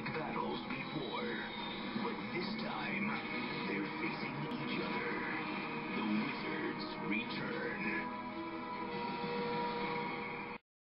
epic battles